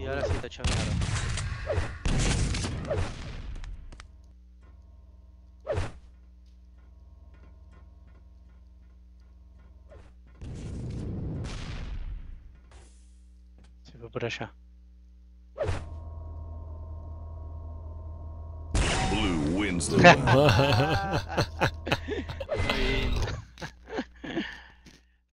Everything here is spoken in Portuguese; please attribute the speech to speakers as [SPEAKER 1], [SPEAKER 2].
[SPEAKER 1] Yara aceita a chaveada. Se for por allá.
[SPEAKER 2] Blue wins the